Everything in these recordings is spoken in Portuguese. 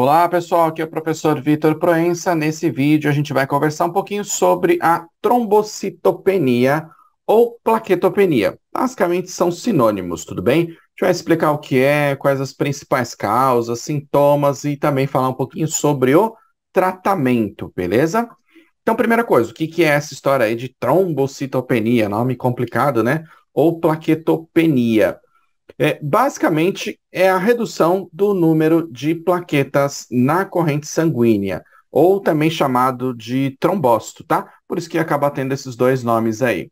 Olá, pessoal, aqui é o professor Vitor Proença. Nesse vídeo a gente vai conversar um pouquinho sobre a trombocitopenia ou plaquetopenia. Basicamente são sinônimos, tudo bem? A gente vai explicar o que é, quais as principais causas, sintomas e também falar um pouquinho sobre o tratamento, beleza? Então, primeira coisa, o que, que é essa história aí de trombocitopenia? Nome complicado, né? Ou plaquetopenia. É, basicamente, é a redução do número de plaquetas na corrente sanguínea, ou também chamado de trombócito, tá? Por isso que acaba tendo esses dois nomes aí.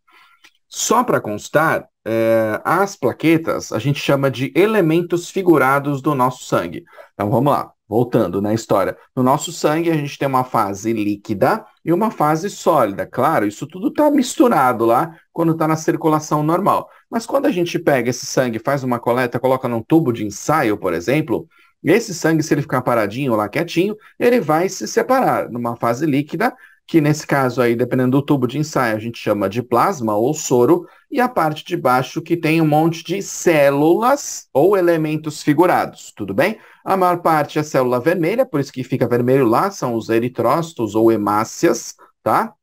Só para constar, é, as plaquetas a gente chama de elementos figurados do nosso sangue. Então vamos lá, voltando na história. No nosso sangue a gente tem uma fase líquida e uma fase sólida. Claro, isso tudo está misturado lá quando está na circulação normal. Mas quando a gente pega esse sangue, faz uma coleta, coloca num tubo de ensaio, por exemplo, esse sangue, se ele ficar paradinho lá quietinho, ele vai se separar numa fase líquida que nesse caso aí, dependendo do tubo de ensaio, a gente chama de plasma ou soro, e a parte de baixo que tem um monte de células ou elementos figurados, tudo bem? A maior parte é célula vermelha, por isso que fica vermelho lá, são os eritrócitos ou hemácias, tá?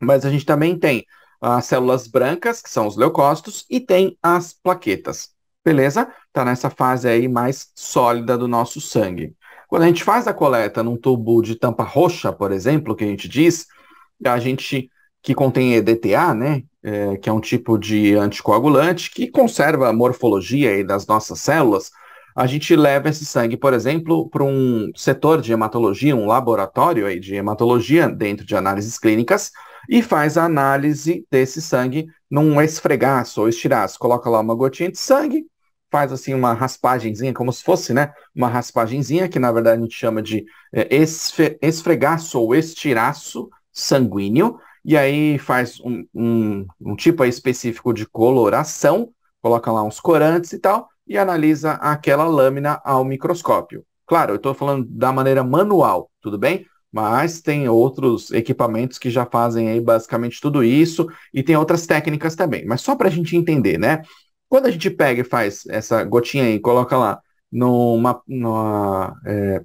Mas a gente também tem as células brancas, que são os leucócitos, e tem as plaquetas, beleza? Tá nessa fase aí mais sólida do nosso sangue. Quando a gente faz a coleta num tubo de tampa roxa, por exemplo, que a gente diz, a gente que contém EDTA, né, é, que é um tipo de anticoagulante que conserva a morfologia das nossas células, a gente leva esse sangue, por exemplo, para um setor de hematologia, um laboratório aí de hematologia dentro de análises clínicas e faz a análise desse sangue num esfregaço ou estiraço. Coloca lá uma gotinha de sangue, faz assim uma raspagenzinha, como se fosse, né, uma raspagenzinha, que na verdade a gente chama de é, esfregaço ou estiraço sanguíneo, e aí faz um, um, um tipo específico de coloração, coloca lá uns corantes e tal, e analisa aquela lâmina ao microscópio. Claro, eu estou falando da maneira manual, tudo bem? Mas tem outros equipamentos que já fazem aí basicamente tudo isso, e tem outras técnicas também. Mas só para a gente entender, né? Quando a gente pega e faz essa gotinha aí, coloca lá numa, numa, é,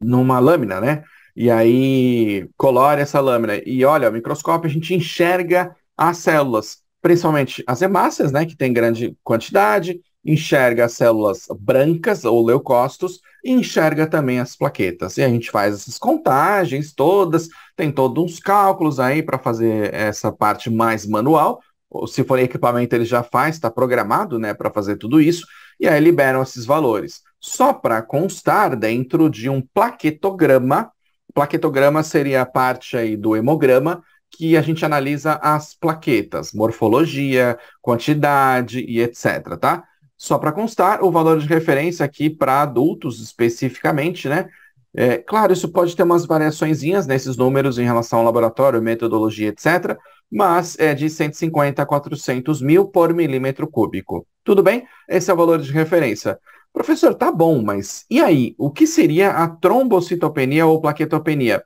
numa lâmina, né? E aí colore essa lâmina e olha, o microscópio a gente enxerga as células, principalmente as hemácias, né? Que tem grande quantidade, enxerga as células brancas ou leucócitos e enxerga também as plaquetas. E a gente faz essas contagens todas, tem todos uns cálculos aí para fazer essa parte mais manual, se for equipamento, ele já faz, está programado né, para fazer tudo isso, e aí liberam esses valores. Só para constar, dentro de um plaquetograma, plaquetograma seria a parte aí do hemograma, que a gente analisa as plaquetas, morfologia, quantidade e etc, tá? Só para constar, o valor de referência aqui para adultos especificamente, né? É, claro, isso pode ter umas variaçõezinhas nesses números em relação ao laboratório, metodologia, etc., mas é de 150 a 400 mil por milímetro cúbico. Tudo bem? Esse é o valor de referência. Professor, tá bom, mas e aí? O que seria a trombocitopenia ou plaquetopenia?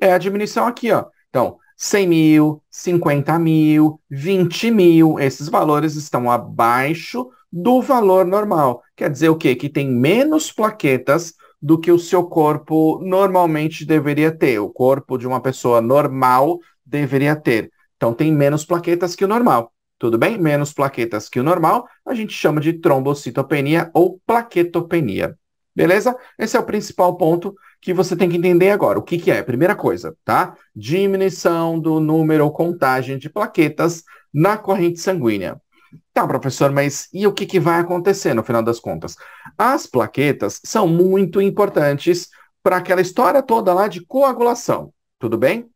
É a diminuição aqui, ó. Então, 100 mil, 50 mil, 20 mil, esses valores estão abaixo do valor normal. Quer dizer o quê? Que tem menos plaquetas do que o seu corpo normalmente deveria ter. O corpo de uma pessoa normal deveria ter. Então tem menos plaquetas que o normal. Tudo bem? Menos plaquetas que o normal, a gente chama de trombocitopenia ou plaquetopenia. Beleza? Esse é o principal ponto que você tem que entender agora. O que, que é? Primeira coisa, tá? Diminuição do número ou contagem de plaquetas na corrente sanguínea. Tá, professor, mas e o que, que vai acontecer no final das contas? As plaquetas são muito importantes para aquela história toda lá de coagulação. Tudo bem?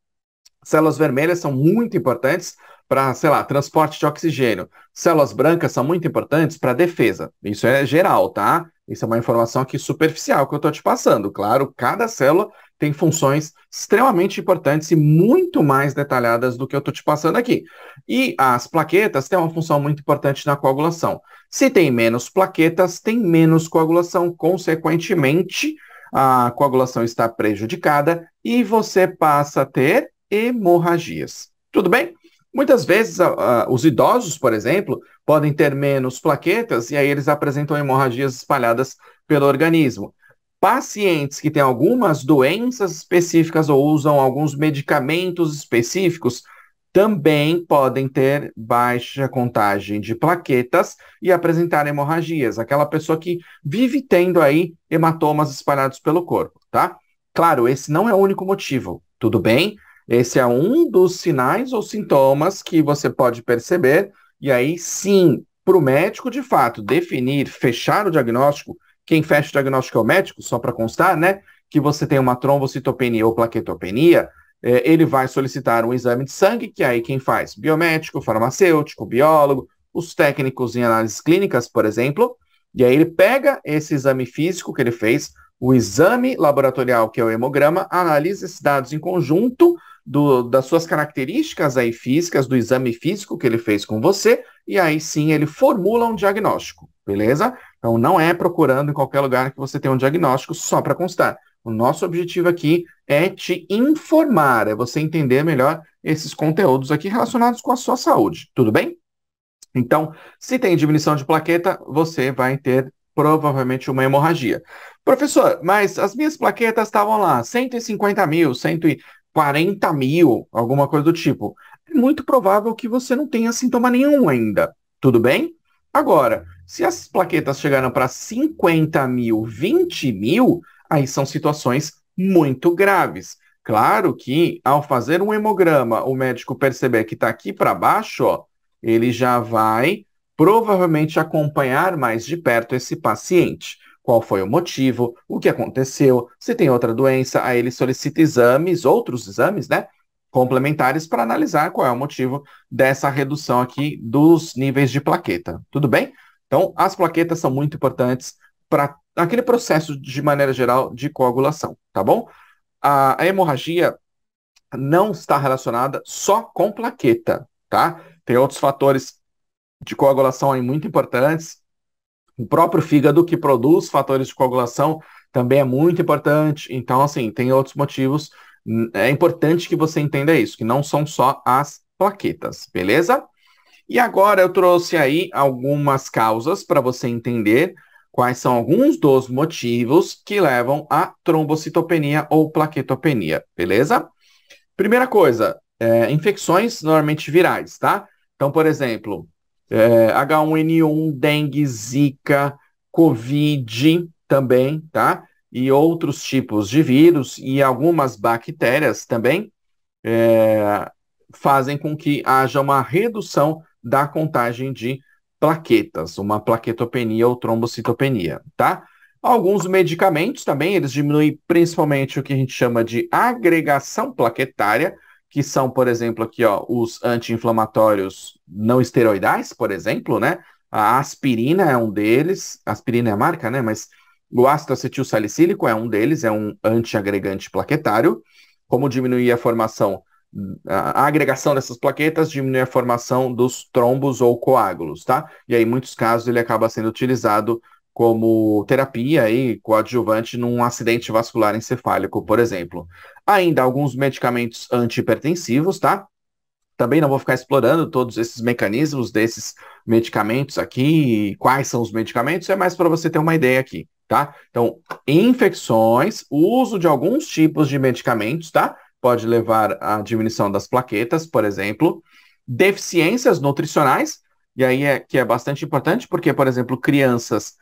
Células vermelhas são muito importantes para, sei lá, transporte de oxigênio. Células brancas são muito importantes para defesa. Isso é geral, tá? Isso é uma informação aqui superficial que eu estou te passando. Claro, cada célula tem funções extremamente importantes e muito mais detalhadas do que eu estou te passando aqui. E as plaquetas têm uma função muito importante na coagulação. Se tem menos plaquetas, tem menos coagulação. Consequentemente, a coagulação está prejudicada e você passa a ter hemorragias. Tudo bem? Muitas vezes, os idosos, por exemplo, podem ter menos plaquetas e aí eles apresentam hemorragias espalhadas pelo organismo. Pacientes que têm algumas doenças específicas ou usam alguns medicamentos específicos também podem ter baixa contagem de plaquetas e apresentar hemorragias. Aquela pessoa que vive tendo aí hematomas espalhados pelo corpo, tá? Claro, esse não é o único motivo, tudo bem? Esse é um dos sinais ou sintomas que você pode perceber, e aí sim, para o médico, de fato, definir, fechar o diagnóstico, quem fecha o diagnóstico é o médico, só para constar, né? Que você tem uma trombocitopenia ou plaquetopenia, é, ele vai solicitar um exame de sangue, que aí quem faz? Biomédico, farmacêutico, biólogo, os técnicos em análises clínicas, por exemplo, e aí ele pega esse exame físico que ele fez, o exame laboratorial, que é o hemograma, analisa esses dados em conjunto do, das suas características aí físicas, do exame físico que ele fez com você, e aí sim ele formula um diagnóstico, beleza? Então não é procurando em qualquer lugar que você tenha um diagnóstico só para constar. O nosso objetivo aqui é te informar, é você entender melhor esses conteúdos aqui relacionados com a sua saúde, tudo bem? Então, se tem diminuição de plaqueta, você vai ter provavelmente uma hemorragia. Professor, mas as minhas plaquetas estavam lá, 150 mil, 140 mil, alguma coisa do tipo. É muito provável que você não tenha sintoma nenhum ainda, tudo bem? Agora, se as plaquetas chegaram para 50 mil, 20 mil, aí são situações muito graves. Claro que ao fazer um hemograma, o médico perceber que está aqui para baixo, ó, ele já vai provavelmente acompanhar mais de perto esse paciente. Qual foi o motivo, o que aconteceu, se tem outra doença, aí ele solicita exames, outros exames, né? Complementares para analisar qual é o motivo dessa redução aqui dos níveis de plaqueta. Tudo bem? Então, as plaquetas são muito importantes para aquele processo, de maneira geral, de coagulação, tá bom? A, a hemorragia não está relacionada só com plaqueta, tá? Tem outros fatores de coagulação aí muito importantes. O próprio fígado que produz fatores de coagulação também é muito importante. Então, assim, tem outros motivos. É importante que você entenda isso, que não são só as plaquetas, beleza? E agora eu trouxe aí algumas causas para você entender quais são alguns dos motivos que levam à trombocitopenia ou plaquetopenia, beleza? Primeira coisa, é, infecções normalmente virais, tá? Então, por exemplo, é, H1N1, dengue, zika, covid também, tá? E outros tipos de vírus e algumas bactérias também é, fazem com que haja uma redução da contagem de plaquetas, uma plaquetopenia ou trombocitopenia, tá? Alguns medicamentos também, eles diminuem principalmente o que a gente chama de agregação plaquetária, que são, por exemplo, aqui, ó, os anti-inflamatórios não esteroidais, por exemplo, né? A aspirina é um deles, aspirina é a marca, né? Mas o ácido acetil salicílico é um deles, é um antiagregante plaquetário. Como diminuir a formação a agregação dessas plaquetas diminui a formação dos trombos ou coágulos, tá? E aí, em muitos casos, ele acaba sendo utilizado como terapia e coadjuvante num acidente vascular encefálico, por exemplo. Ainda alguns medicamentos antihipertensivos, tá? Também não vou ficar explorando todos esses mecanismos desses medicamentos aqui, quais são os medicamentos, é mais para você ter uma ideia aqui, tá? Então, infecções, uso de alguns tipos de medicamentos, tá? pode levar à diminuição das plaquetas, por exemplo, deficiências nutricionais, e aí é que é bastante importante, porque, por exemplo, crianças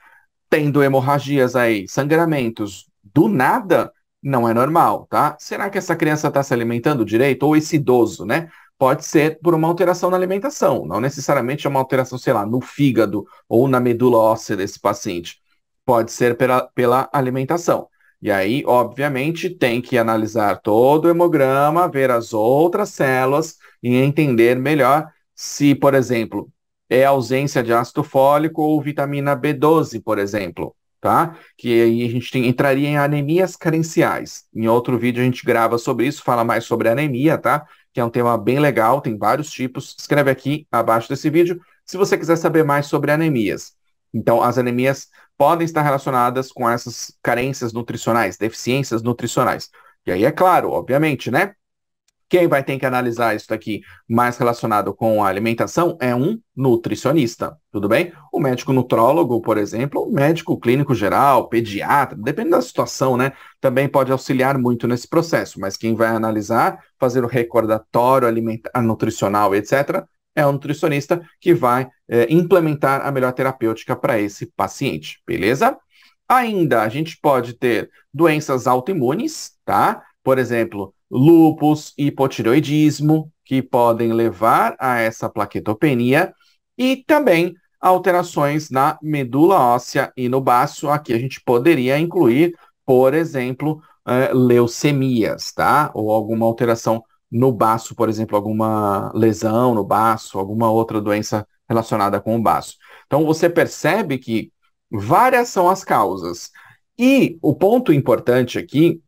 tendo hemorragias aí, sangramentos do nada, não é normal, tá? Será que essa criança está se alimentando direito? Ou esse idoso, né? Pode ser por uma alteração na alimentação, não necessariamente é uma alteração, sei lá, no fígado ou na medula óssea desse paciente. Pode ser pela, pela alimentação. E aí, obviamente, tem que analisar todo o hemograma, ver as outras células e entender melhor se, por exemplo, é ausência de ácido fólico ou vitamina B12, por exemplo, tá? Que aí a gente tem, entraria em anemias carenciais. Em outro vídeo a gente grava sobre isso, fala mais sobre anemia, tá? Que é um tema bem legal, tem vários tipos. Escreve aqui abaixo desse vídeo se você quiser saber mais sobre anemias. Então, as anemias podem estar relacionadas com essas carências nutricionais, deficiências nutricionais. E aí é claro, obviamente, né? Quem vai ter que analisar isso daqui mais relacionado com a alimentação é um nutricionista, tudo bem? O médico nutrólogo, por exemplo, médico clínico geral, pediatra, depende da situação, né? Também pode auxiliar muito nesse processo, mas quem vai analisar, fazer o recordatório alimentar, nutricional, etc., é o nutricionista que vai é, implementar a melhor terapêutica para esse paciente, beleza? Ainda a gente pode ter doenças autoimunes, tá? Por exemplo, lúpus, hipotireoidismo, que podem levar a essa plaquetopenia, e também alterações na medula óssea e no baço. Aqui a gente poderia incluir, por exemplo, uh, leucemias, tá? Ou alguma alteração no baço, por exemplo, alguma lesão no baço, alguma outra doença relacionada com o baço. Então você percebe que várias são as causas. E o ponto importante aqui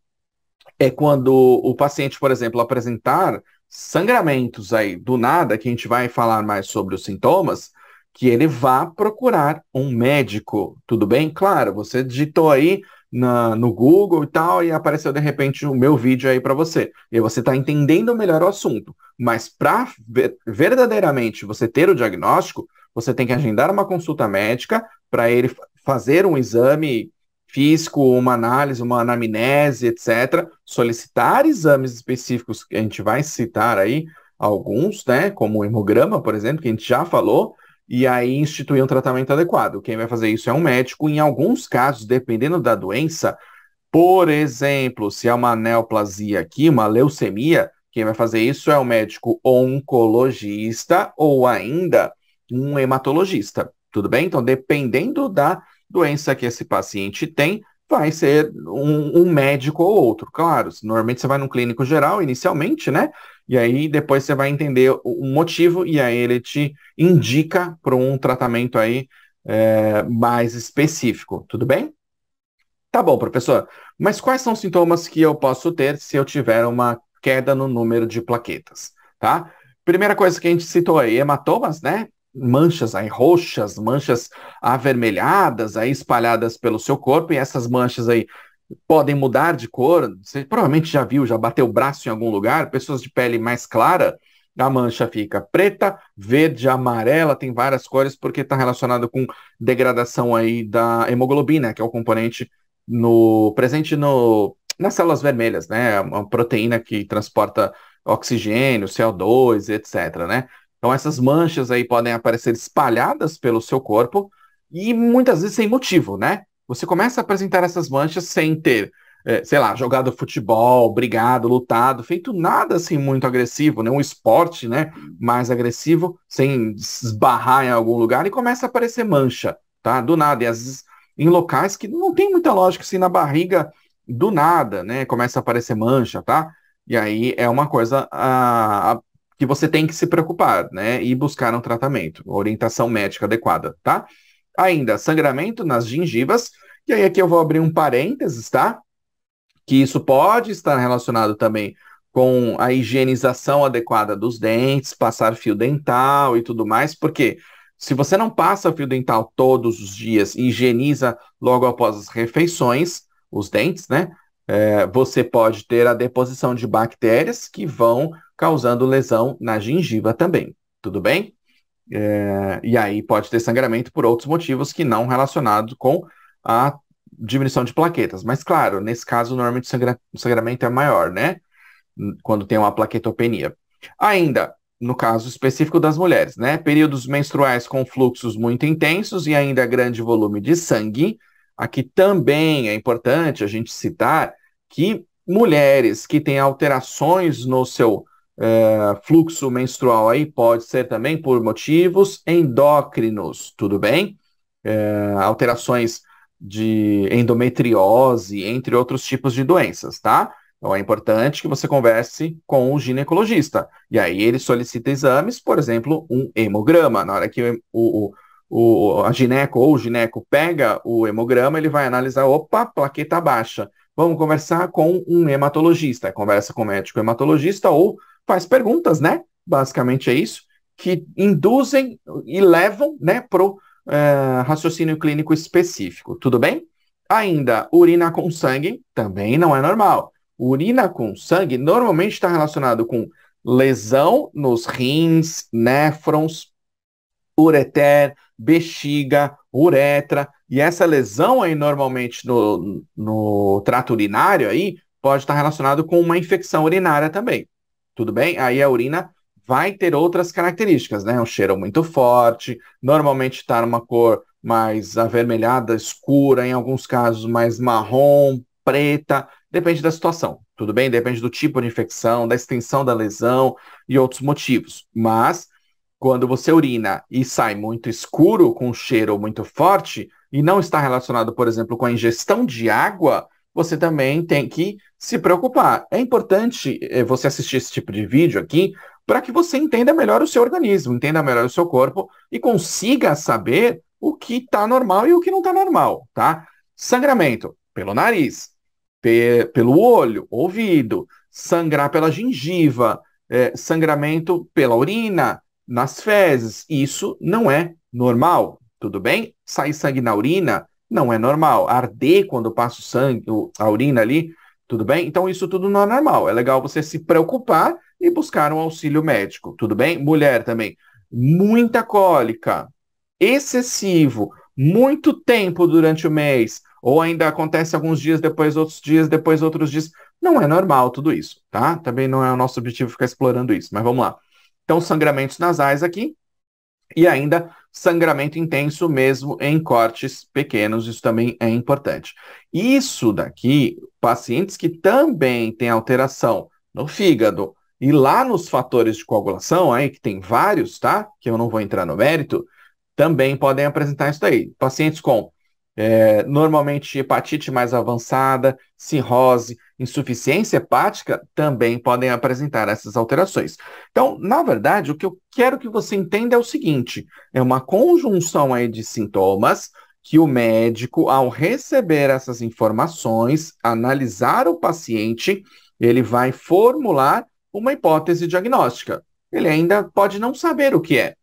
é quando o paciente, por exemplo, apresentar sangramentos aí do nada, que a gente vai falar mais sobre os sintomas, que ele vá procurar um médico, tudo bem? Claro, você digitou aí na, no Google e tal, e apareceu de repente o meu vídeo aí para você. E você está entendendo melhor o assunto. Mas para ver, verdadeiramente você ter o diagnóstico, você tem que agendar uma consulta médica para ele fazer um exame físico, uma análise, uma anamnese, etc. Solicitar exames específicos que a gente vai citar aí, alguns, né, como o hemograma, por exemplo, que a gente já falou, e aí instituir um tratamento adequado. Quem vai fazer isso é um médico. Em alguns casos, dependendo da doença, por exemplo, se é uma neoplasia aqui, uma leucemia, quem vai fazer isso é o médico oncologista ou ainda um hematologista. Tudo bem? Então, dependendo da doença que esse paciente tem, vai ser um, um, médico ou outro. Claro, normalmente você vai num clínico geral, inicialmente, né? E aí depois você vai entender o, motivo e aí ele te indica para um tratamento aí é, mais específico. Tudo bem? Tá bom, professor. Mas quais são os sintomas que eu posso ter se eu tiver uma queda no número de plaquetas, tá? Primeira coisa que a gente citou aí, hematomas, né? Manchas aí roxas, manchas avermelhadas aí espalhadas pelo seu corpo, e essas manchas aí podem mudar de cor. Você provavelmente já viu, já bateu o braço em algum lugar, pessoas de pele mais clara, a mancha fica preta, verde, amarela, tem várias cores, porque está relacionado com degradação aí da hemoglobina, que é o componente no presente no, nas células vermelhas, né? Uma proteína que transporta oxigênio, CO2, etc, né? Então, essas manchas aí podem aparecer espalhadas pelo seu corpo e muitas vezes sem motivo, né? Você começa a apresentar essas manchas sem ter, é, sei lá, jogado futebol, brigado, lutado, feito nada assim muito agressivo, né? Um esporte, né? Mais agressivo, sem esbarrar em algum lugar e começa a aparecer mancha, tá? Do nada. E às vezes em locais que não tem muita lógica, assim, na barriga, do nada, né? Começa a aparecer mancha, tá? E aí é uma coisa a, a que você tem que se preocupar, né? E buscar um tratamento, orientação médica adequada, tá? Ainda, sangramento nas gengivas, e aí aqui eu vou abrir um parênteses, tá? Que isso pode estar relacionado também com a higienização adequada dos dentes, passar fio dental e tudo mais, porque se você não passa fio dental todos os dias e higieniza logo após as refeições, os dentes, né? É, você pode ter a deposição de bactérias que vão causando lesão na gengiva também. Tudo bem? É, e aí pode ter sangramento por outros motivos que não relacionados com a diminuição de plaquetas. Mas, claro, nesse caso, normalmente o, sangra o sangramento é maior, né? Quando tem uma plaquetopenia. Ainda, no caso específico das mulheres, né? Períodos menstruais com fluxos muito intensos e ainda grande volume de sangue. Aqui também é importante a gente citar que mulheres que têm alterações no seu é, fluxo menstrual aí pode ser também por motivos endócrinos, tudo bem? É, alterações de endometriose, entre outros tipos de doenças, tá? Então é importante que você converse com o ginecologista. E aí ele solicita exames, por exemplo, um hemograma. Na hora que o, o, o, a gineco ou o gineco pega o hemograma, ele vai analisar, opa, plaqueta baixa. Vamos conversar com um hematologista. Conversa com o médico hematologista ou faz perguntas, né? Basicamente é isso, que induzem e levam, né, para o é, raciocínio clínico específico. Tudo bem? Ainda, urina com sangue também não é normal. urina com sangue normalmente está relacionado com lesão nos rins, néfrons, ureter, bexiga, uretra, e essa lesão aí normalmente no, no trato urinário aí pode estar relacionado com uma infecção urinária também. Tudo bem? Aí a urina vai ter outras características, né? Um cheiro muito forte, normalmente está numa cor mais avermelhada, escura, em alguns casos mais marrom, preta, depende da situação, tudo bem? Depende do tipo de infecção, da extensão da lesão e outros motivos. Mas quando você urina e sai muito escuro, com um cheiro muito forte, e não está relacionado, por exemplo, com a ingestão de água, você também tem que se preocupar. É importante eh, você assistir esse tipo de vídeo aqui para que você entenda melhor o seu organismo, entenda melhor o seu corpo e consiga saber o que está normal e o que não está normal, tá? Sangramento pelo nariz, pe pelo olho, ouvido, sangrar pela gengiva, é, sangramento pela urina, nas fezes, isso não é normal, tudo bem? Sair sangue na urina não é normal. Arder quando passa o sangue, a urina ali, tudo bem? Então isso tudo não é normal. É legal você se preocupar e buscar um auxílio médico, tudo bem? Mulher também, muita cólica, excessivo, muito tempo durante o mês, ou ainda acontece alguns dias depois, outros dias depois, outros dias. Não é normal tudo isso, tá? Também não é o nosso objetivo ficar explorando isso, mas vamos lá. Então, sangramentos nasais aqui, e ainda sangramento intenso mesmo em cortes pequenos, isso também é importante. Isso daqui, pacientes que também têm alteração no fígado e lá nos fatores de coagulação, aí que tem vários, tá? Que eu não vou entrar no mérito, também podem apresentar isso daí. Pacientes com é, normalmente hepatite mais avançada, cirrose, insuficiência hepática também podem apresentar essas alterações. Então, na verdade, o que eu quero que você entenda é o seguinte: é uma conjunção aí de sintomas que o médico, ao receber essas informações, analisar o paciente, ele vai formular uma hipótese diagnóstica. Ele ainda pode não saber o que é,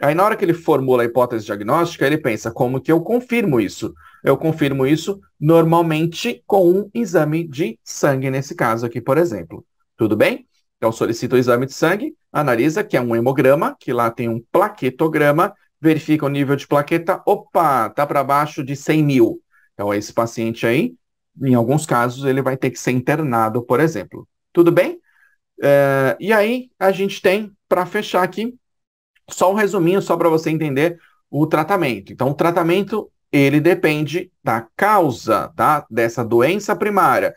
Aí, na hora que ele formula a hipótese diagnóstica, ele pensa: como que eu confirmo isso? Eu confirmo isso normalmente com um exame de sangue, nesse caso aqui, por exemplo. Tudo bem? Então, solicita o exame de sangue, analisa, que é um hemograma, que lá tem um plaquetograma, verifica o nível de plaqueta, opa, tá para baixo de 100 mil. Então, esse paciente aí, em alguns casos, ele vai ter que ser internado, por exemplo. Tudo bem? É, e aí, a gente tem, para fechar aqui, só um resuminho, só para você entender o tratamento. Então, o tratamento, ele depende da causa, tá? Dessa doença primária.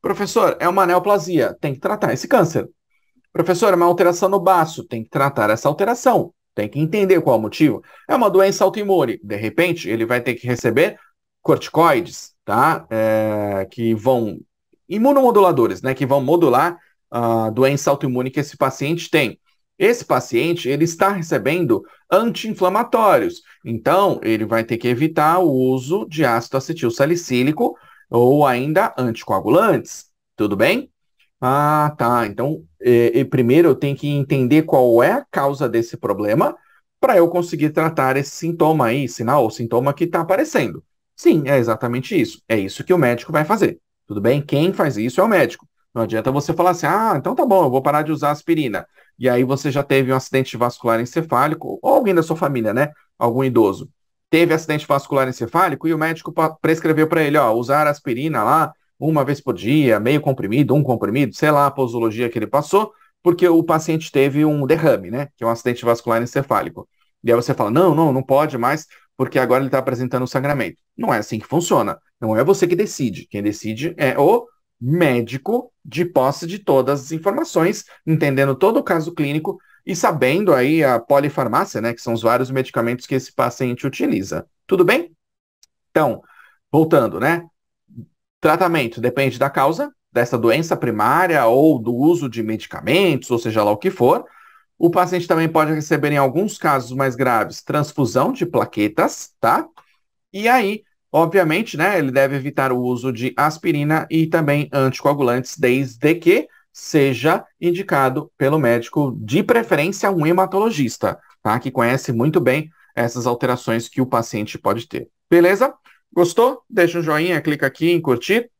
Professor, é uma neoplasia, tem que tratar esse câncer. Professor, é uma alteração no baço, tem que tratar essa alteração. Tem que entender qual é o motivo. É uma doença autoimune, de repente, ele vai ter que receber corticoides, tá? É, que vão. imunomoduladores, né? Que vão modular a doença autoimune que esse paciente tem. Esse paciente ele está recebendo anti-inflamatórios, então ele vai ter que evitar o uso de ácido acetil salicílico ou ainda anticoagulantes. Tudo bem? Ah, tá. Então, e primeiro eu tenho que entender qual é a causa desse problema para eu conseguir tratar esse sintoma aí, sinal ou sintoma que está aparecendo. Sim, é exatamente isso. É isso que o médico vai fazer. Tudo bem? Quem faz isso é o médico. Não adianta você falar assim, ah, então tá bom, eu vou parar de usar aspirina e aí você já teve um acidente vascular encefálico, ou alguém da sua família, né? Algum idoso. Teve acidente vascular encefálico e o médico prescreveu para ele, ó, usar aspirina lá uma vez por dia, meio comprimido, um comprimido, sei lá a posologia que ele passou, porque o paciente teve um derrame, né? Que é um acidente vascular encefálico. E aí você fala, não, não, não pode mais, porque agora ele está apresentando sangramento. Não é assim que funciona. Não é você que decide. Quem decide é o médico de posse de todas as informações, entendendo todo o caso clínico e sabendo aí a polifarmácia, né, que são os vários medicamentos que esse paciente utiliza. Tudo bem? Então, voltando, né? Tratamento depende da causa dessa doença primária ou do uso de medicamentos, ou seja lá o que for. O paciente também pode receber, em alguns casos mais graves, transfusão de plaquetas, tá? E aí, Obviamente, né, ele deve evitar o uso de aspirina e também anticoagulantes, desde que seja indicado pelo médico, de preferência um hematologista, tá? Que conhece muito bem essas alterações que o paciente pode ter. Beleza? Gostou? Deixa um joinha, clica aqui em curtir.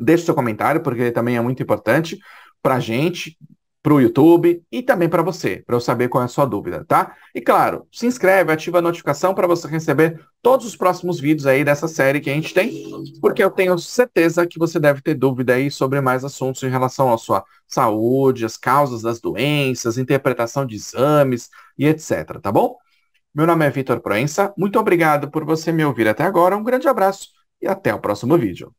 Deixe seu comentário, porque ele também é muito importante para a gente, para o YouTube e também para você, para eu saber qual é a sua dúvida, tá? E claro, se inscreve, ativa a notificação para você receber todos os próximos vídeos aí dessa série que a gente tem, porque eu tenho certeza que você deve ter dúvida aí sobre mais assuntos em relação à sua saúde, as causas das doenças, interpretação de exames e etc, tá bom? Meu nome é Vitor Proença, muito obrigado por você me ouvir até agora, um grande abraço e até o próximo vídeo.